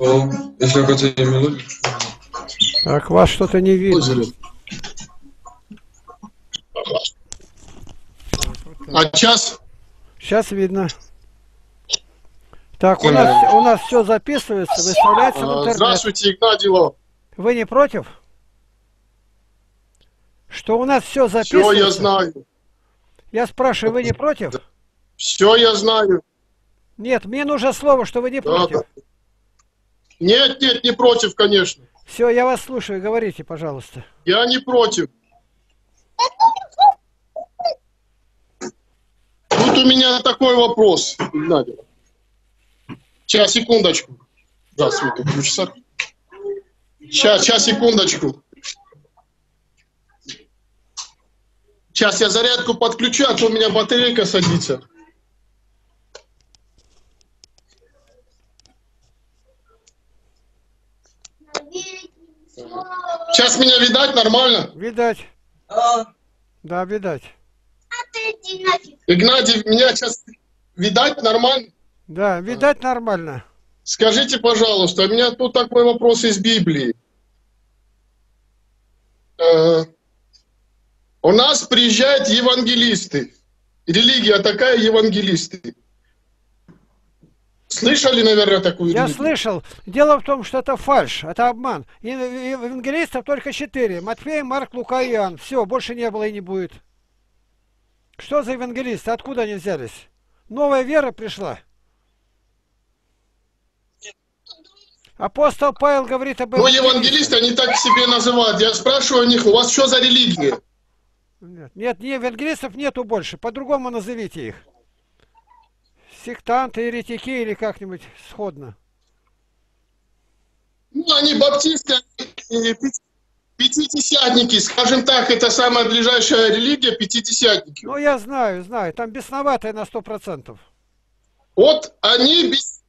Если хотите мелодию. Так, вас что-то не видно. А сейчас Сейчас видно. Так, у нас, у нас все записывается, выставляется в интернет. здравствуйте, Игнатьево. Вы не против? Что у нас все Все записывается? я знаю. Я спрашиваю, вы не против? Все я знаю. Нет, мне нужно слово, что вы не Да, против. да. Нет, нет, не против, конечно. Все, я вас слушаю, говорите, пожалуйста. Я не против. Тут у меня такой вопрос, Игнатьев. Сейчас, секундочку. Да, свет включится. Сейчас, сейчас, секундочку. Сейчас я зарядку подключу, а то у меня батарейка садится. Сейчас меня видать нормально? Видать. Да, видать. Игнатий, меня сейчас видать нормально? Да, видать нормально. Скажите, пожалуйста, у меня тут такой вопрос из Библии. Э, У нас приезжают евангелисты. Религия такая, евангелисты. Слышали, наверное, такую Я религию? слышал. Дело в том, что это фальш, это обман. Евангелистов только четыре. Матфей, Марк, Лука и Иоанн. Все, больше не было и не будет. Что за евангелисты? Откуда они взялись? Новая вера пришла. Апостол Павел говорит об Ну, евангелистах. евангелисты, они так себе называют. Я спрашиваю у них, у вас что за религия? Нет, нет, не, евангелистов нету больше. По-другому назовите их. Сектанты, еретики или как-нибудь сходно. Ну, они баптисты, они пяти- пятидесятники, скажем так, это самая ближайшая религия, пятидесятники. Ну, я знаю, знаю. Там бесноватые на сто процентов. Вот они без...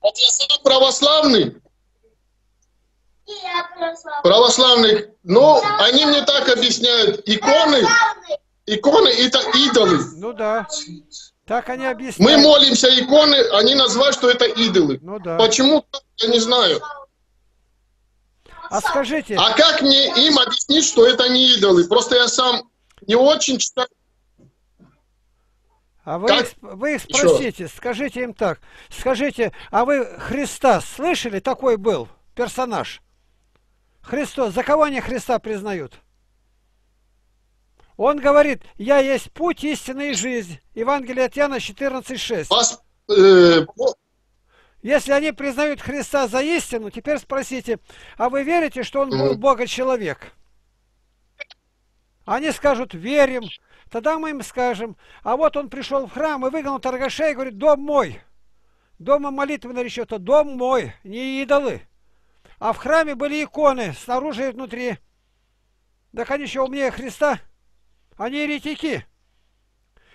Вот я сам православный, православный, но они мне так объясняют, иконы, иконы это идолы. Ну да. Так они Мы объясняют. молимся иконы, они называют, что это идолы. Ну да. Почему, я не знаю. А скажите, А как мне им объяснить, что это не идолы? Просто я сам не очень читаю. а вы, как? их- вы их Еще. спросите, скажите им так. Скажите, а вы Христа слышали? Такой был персонаж. Христос. За кого они Христа признают? Он говорит, я есть путь, истина и жизнь. Евангелие от Иоанна 14.6. Вас, э, Если они признают Христа за истину, теперь спросите, а вы верите, что он был Мгм. Бога человек? Они скажут, верим. Тогда мы им скажем, а вот он пришел в храм и выгнал торгаша и говорит, дом мой. Дома молитвы наречет, дом мой, не идолы. А в храме были иконы, снаружи и внутри. Так они еще умнее Христа. Они еретики.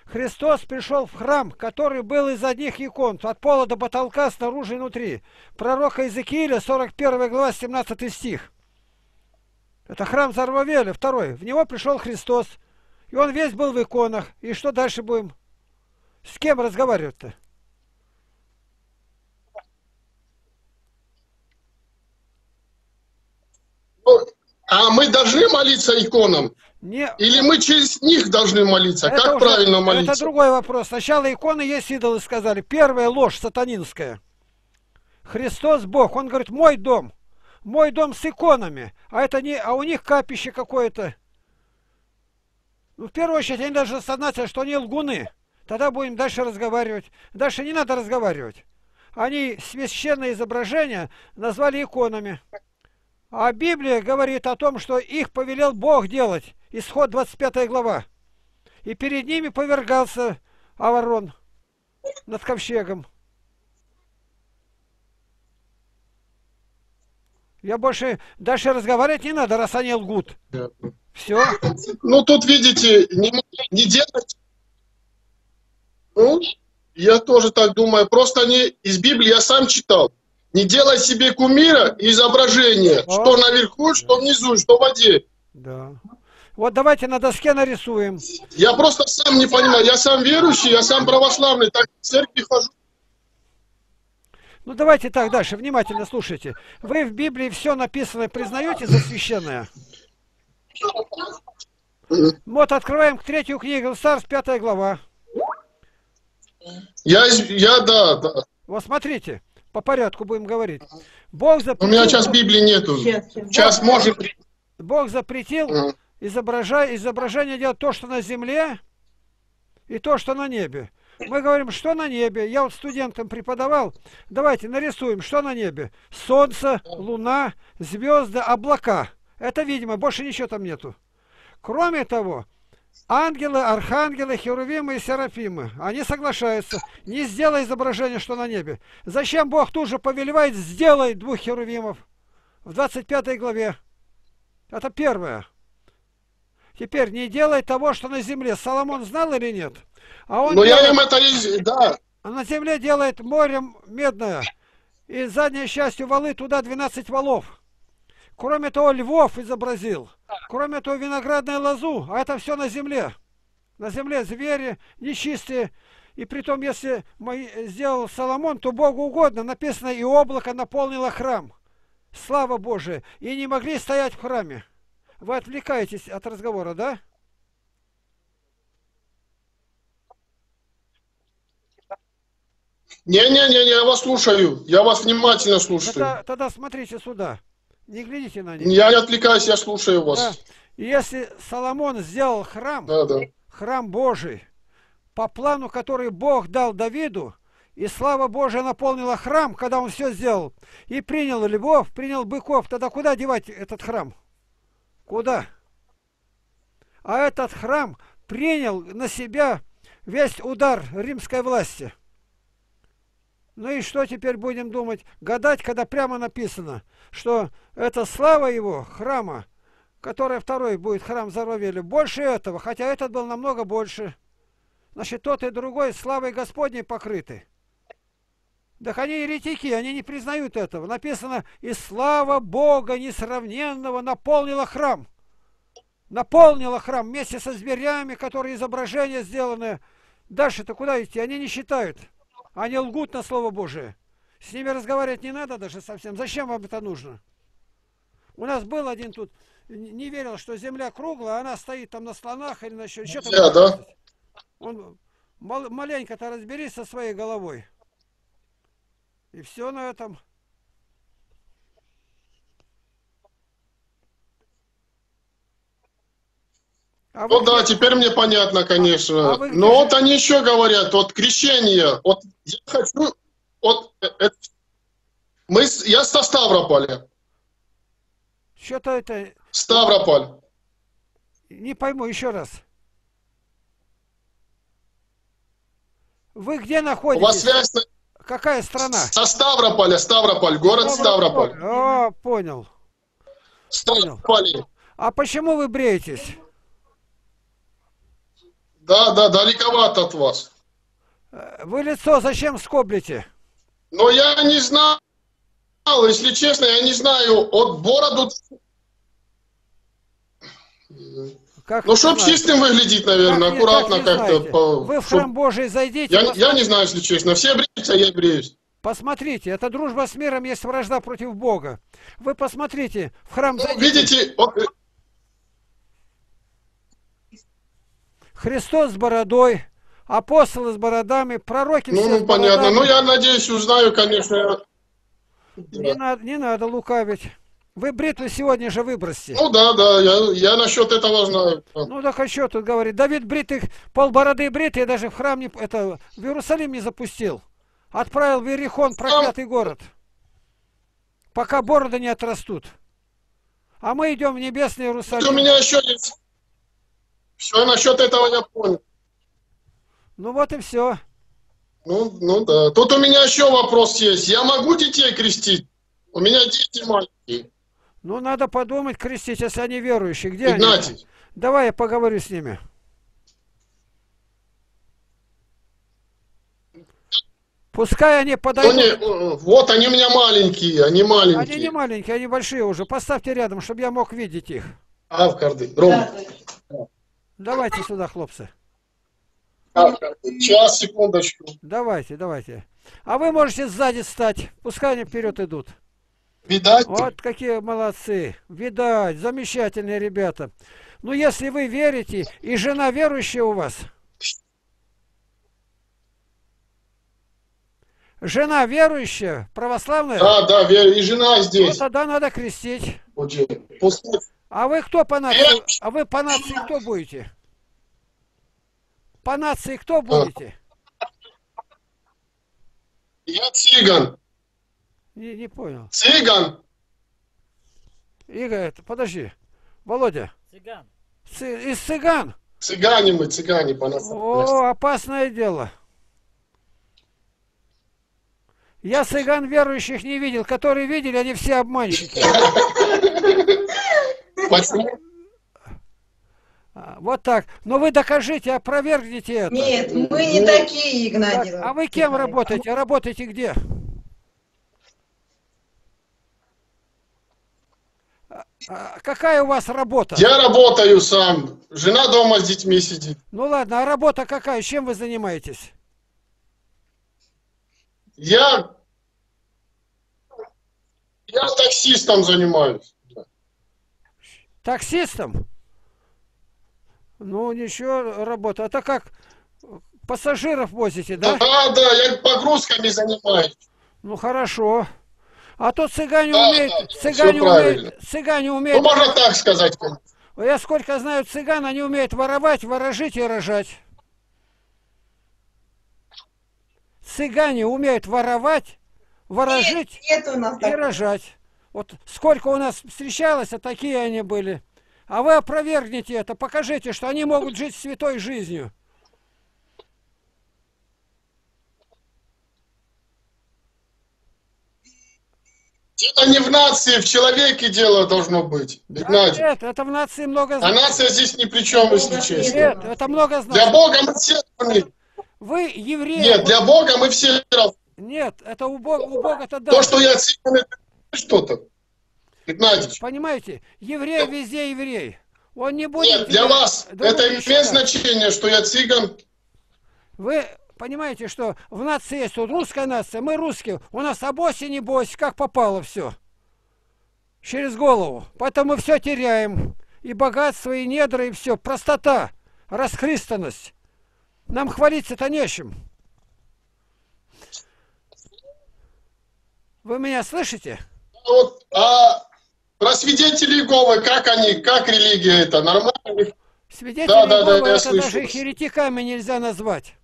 Христос пришел в храм, который был из одних икон, от пола до потолка, снаружи и внутри. Пророка Иезекииля, 41 глава, 17 стих. Это храм Зарвавеля, второй. В него пришел Христос. И он весь был в иконах. И что дальше будем? С кем разговаривать-то? Мы должны молиться иконам? Не... Или мы через них должны молиться? Это как уже- правильно молиться? Это другой вопрос. Сначала иконы есть идолы, сказали. Первая ложь сатанинская. Христос Бог. Он говорит, мой дом. Мой дом с иконами. А это не, а у них капище какое-то. Ну, в первую очередь, они должны сознаться, что они лгуны. Тогда будем дальше разговаривать. Дальше не надо разговаривать. Они священное изображение назвали иконами. А Библия говорит о том, что их повелел Бог делать. Исход 25 глава. И перед ними повергался Аварон над ковчегом. Я больше дальше разговаривать не надо, раз они лгут. Все. Ну, тут, видите, не, не делать... Ну, я тоже так думаю. Просто они из Библии, я сам читал. Не делай себе кумира и изображения. О. Что наверху, что внизу, что в воде. Да. Вот давайте на доске нарисуем. Я просто сам не понимаю. Я сам верующий, я сам православный. Так в церкви хожу. Ну давайте так дальше, внимательно слушайте. Вы в Библии все написанное признаете за священное? Вот открываем третью книгу Царств, пятая глава. Я, я, да, да. Вот смотрите, по порядку будем говорить. Бог У запретил, меня сейчас Библии нету. Сейчас можем... Бог запретил изобража- изображение делать то, что на земле, и то, что на небе. Мы говорим, что на небе. Я вот студентам преподавал. Давайте нарисуем, что на небе. Солнце, луна, звезды, облака. Это видимо, больше ничего там нету. Кроме того, ангелы, архангелы, херувимы и серафимы, они соглашаются. Не сделай изображение, что на небе. Зачем Бог тут же повелевает, сделай двух херувимов? В 25 главе. Это первое. Теперь не делай того, что на земле. Соломон знал или нет? А он Но я делает- им это... из- Да, а на земле делает морем медное. И задней частью валы туда 12 валов. Кроме того, львов изобразил. Кроме того, виноградную лозу. А это все на земле. На земле звери нечистые. И притом, если мои- сделал Соломон, то Богу угодно. Написано, и облако наполнило храм. Слава Божия. И не могли стоять в храме. Вы отвлекаетесь от разговора, да? Не-не-не, я вас слушаю. Я вас внимательно слушаю. Тогда, тогда смотрите сюда. Не глядите на них. Я не отвлекаюсь, я слушаю Да. вас. И Если Соломон сделал храм, Да, да. храм Божий, по плану, который Бог дал Давиду, и слава Божия наполнила храм, когда он все сделал, и принял львов, принял быков, тогда куда девать этот храм? Куда? А этот храм принял на себя весь удар римской власти. Ну и что теперь будем думать? Гадать, когда прямо написано, что это слава его, храма, который второй будет храм Заровели, больше этого, хотя этот был намного больше. Значит, тот и другой славой Господней покрыты. Так они еретики, они не признают этого. Написано, и слава Бога несравненного наполнила храм. Наполнила храм вместе со зверями, которые изображения сделаны. Дальше-то куда идти? Они не считают. Они лгут на Слово Божие. С ними разговаривать не надо даже совсем. Зачем вам это нужно? У нас был один тут, не верил, что земля круглая, а она стоит там на слонах или на что там. Да, да. Он мал- маленько-то разберись со своей головой. И все на этом. А Ну вы да, теперь мне понятно, конечно. а вы Но вот они еще говорят, вот крещение, вот я хочу, вот э, э, мы, я со Ставрополя, Что-то это Ставрополь. не пойму еще раз. Вы где У вас находитесь? связь Какая страна? со Ставрополя, Ставрополь, город Ставрополь. О, понял. Ставрополь. А почему вы бреетесь? Да, да, далековато от вас. Э, Вы лицо зачем скоблите? Но я не знал, если честно, я не знаю, от бороду, Как ну, чтоб знаете? чистым выглядеть, наверное, Как аккуратно как как-то. знаете? по- Вы в чтоб- храм Божий зайдите, Я, я не знаю, если честно. Все бреются, а я бреюсь. посмотрите. Это дружба с миром, есть вражда против Бога. Вы посмотрите, в храм Ну, зайдите. видите, вот, Христос с бородой, апостолы с бородами, пророки ну, все ну, понятно. Ну, я надеюсь, узнаю, конечно. Не, надо, не надо лукавить. Вы бритвы сегодня же выбросьте. Ну, да, да, я, я насчет этого знаю. Ну так а что тут говорит? Давид бритых, полбороды бритый, даже в храм не, это, в Иерусалим не запустил. Отправил в Иерихон, проклятый город. Пока бороды не отрастут. А мы идем в небесный У Иерусалим. меня еще есть... Все насчет этого я понял. Ну вот и все. Ну, ну да. Тут у меня еще вопрос есть. Я могу детей крестить? У меня дети маленькие. Ну надо подумать, крестить, если они верующие. Где они? Игнатий. Давай я поговорю с ними. Пускай они подойдут. не, э, вот они у меня маленькие, они маленькие. Они не маленькие, они большие уже. Поставьте рядом, чтобы я мог видеть их. Авкарды. Рома. Давайте сюда, хлопцы. Сейчас, секундочку. Давайте, давайте. А вы можете сзади стать. Пускай они вперед идут. Видать? Вот какие молодцы. Видать, замечательные ребята. Ну, если вы верите, и жена верующая у вас. Жена верующая, православная, Да, да, и жена ну, здесь. тогда надо крестить. Уже. А вы кто по нации? А вы по нации кто будете? По нации кто будете? Я цыган. Не, не понял. Цыган. Игорь, подожди. Володя, Цыган. цы- из цыган. Цыгане мы, цыгане по нас. О, опасное дело. Я цыган верующих не видел. Которые видели, они все обманщики. Почему? А, Вот так. Но вы докажите, опровергните это. Нет, мы не такие, Игнатий. Так, а вы кем работаете? Работаете где? А- а какая у вас работа? Я работаю сам. Жена дома с детьми сидит. Ну ладно, а работа какая? Чем вы занимаетесь? Я... Я таксистом занимаюсь. Таксистом? Ну, ничего, работа. Это как пассажиров возите, да? Да, да, я погрузками занимаюсь. Ну, хорошо. А то цыгане Да, умеют, да, цыгане умеют, цыгане Ну, умеют, можно так сказать. конечно. я сколько знаю цыган, они умеют воровать, ворожить и рожать. Цыгане умеют воровать, ворожить Нет у нас и такого. рожать. Вот сколько у нас встречалось, а такие они были. А вы опровергните это, покажите, что они могут жить святой жизнью. Дело не в нации, в человеке дело должно быть. Игнатий. Нет, это в нации много А значит. нация здесь ни при чем, если честно. Нет, это много Для значит. Бога мы все равны. Вы евреи. Нет, для Бога мы все равны. Нет, это у Бога, у Бога-то да. То, что я это что-то. Игнатьевич. Понимаете, еврей везде еврей. Он не будет... Нет, для вас это имеет считать. значение, что я цыган. Вы понимаете, что в нации есть вот русская нация, мы русские, у нас обось и не бойся, как попало все. Через голову. Поэтому мы все теряем. И богатство, и недра, и все. Простота, расхристанность. Нам хвалиться-то нечем. Вы меня слышите? Вот, а про свидетелей Иеговы, как они, как религия это, нормально? Свидетели Да, да, да, Иеговы, я это слышу даже вас. еретиками нельзя назвать.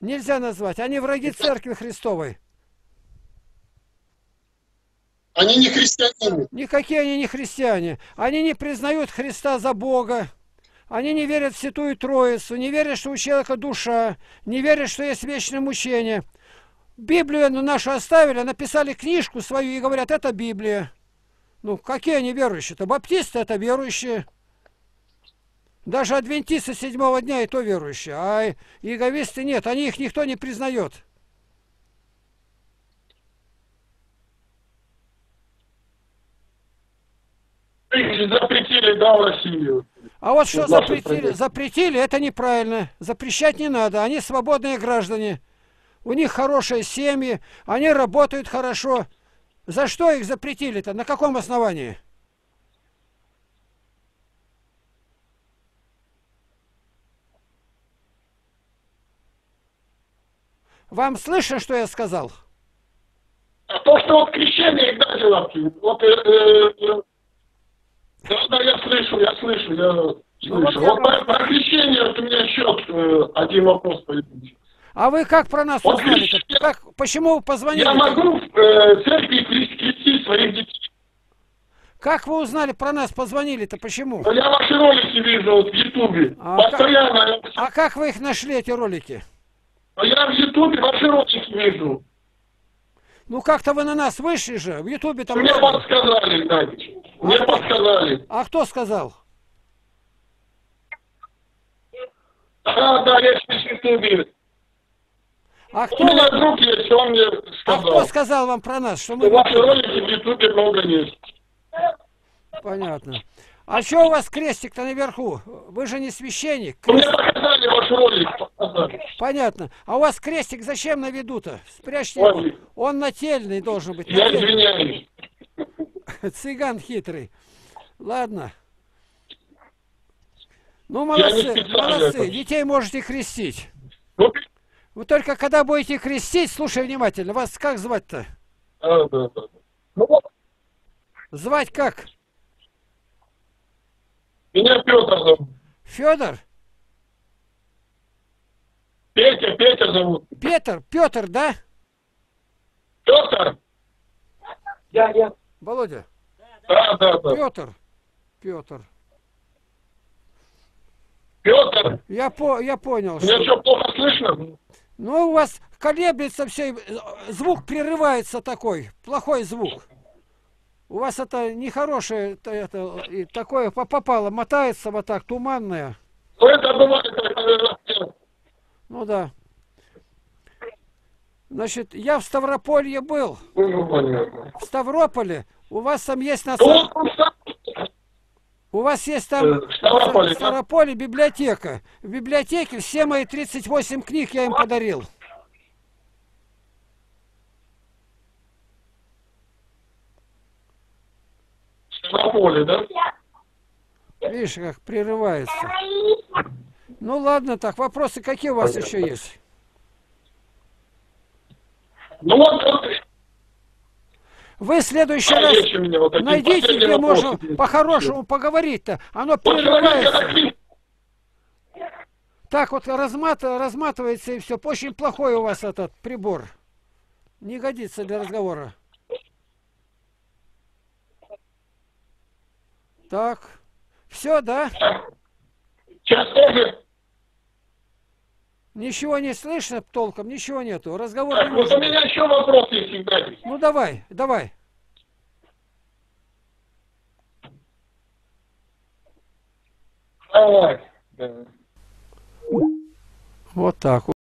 Нельзя назвать. Они враги Церкви Христовой. Они не христиане. Никакие они не христиане. Они не признают Христа за Бога. Они не верят в Святую Троицу, не верят, что у человека душа, не верят, что есть вечное мучение. Библию нашу оставили, написали книжку свою и говорят, это Библия. Ну, какие они верующие-то? Баптисты это верующие. Даже адвентисты седьмого дня и то верующие. А иеговисты нет, они их никто не признает. Запретили, да, в Россию. А вот что запретили, запретили, это неправильно. Запрещать не надо. Они свободные граждане. У них хорошие семьи, они работают хорошо. За что их запретили-то? На каком основании? Вам слышно, что я сказал? А то, что вот крещение Игнатьева, вот, э, э, э, да, да, я слышу, я слышу, я Ну, слышу. вот я Вот про, про крещение вот у меня счет э, один вопрос появился. А вы как про нас узнали-то? крещение- Как, почему вы позвонили? Я могу в э, церкви крестить своих детей. Как вы узнали про нас, позвонили-то? Почему? Я ваши ролики вижу вот в Ютубе. А Постоянно. А как вы их нашли, эти ролики? А я в Ютубе ваши ролики вижу. Ну как-то вы на нас вышли же, в Ютубе там... Мне много. подсказали, Игнатьевич. Мне А- подсказали. А кто сказал? Да, да, я сейчас в Ютубе. А У кто, меня друг есть, он мне а кто сказал. сказал вам про нас, что мы... ваши ролики в Ютубе много есть. Понятно. А что у вас крестик-то наверху? Вы же не священник. Ну, Мне Крест- показали ваш ролик. Показали. Понятно. А у вас крестик зачем на виду-то? Спрячьте Ой. его. Он нательный должен быть. Я нательный. извиняюсь. Цыган хитрый. Ладно. Ну, молодцы, молодцы. это. Детей можете крестить. Ну, Вы только когда будете крестить, слушай внимательно, вас как звать-то? да, да, да. Ну, вот, Звать как? меня Петр зовут. Федор? Петя, Петя зовут. Петр? Петр, да? Петр? Я, я. Володя? Да, да, да. Петр. Петр. Петр, Я, по, я понял, меня что... что, плохо слышно? Ну, у вас колеблется все, и звук прерывается такой, плохой звук. У вас это нехорошее, это, это, такое по- попало, мотается вот так, туманное. Ну, это бывает. Ну да. Значит, я в Ставрополье был. Ну. В Ставрополе у вас там есть на... Ну, вот он сам- У вас есть там Э, в Ставрополе, в? Ставрополе библиотека. В библиотеке все мои 38 книг я им подарил. на поле, да? Видишь, как прерывается. Ну ладно так, вопросы какие у вас еще есть? Ну, вот, вот, Вы в следующий раз поверьте мне, вот найдите, где можно по-хорошему поговорить-то. Оно Вот прерывается. Так вот размат, разматывается и все. Очень плохой у вас этот прибор. Не годится для разговора. Так. Все, да? Сейчас тоже. Ничего не слышно толком, ничего нету. Разговор Так, не вот у меня еще вопрос есть. Ну давай, давай. Давай. Да. Вот так.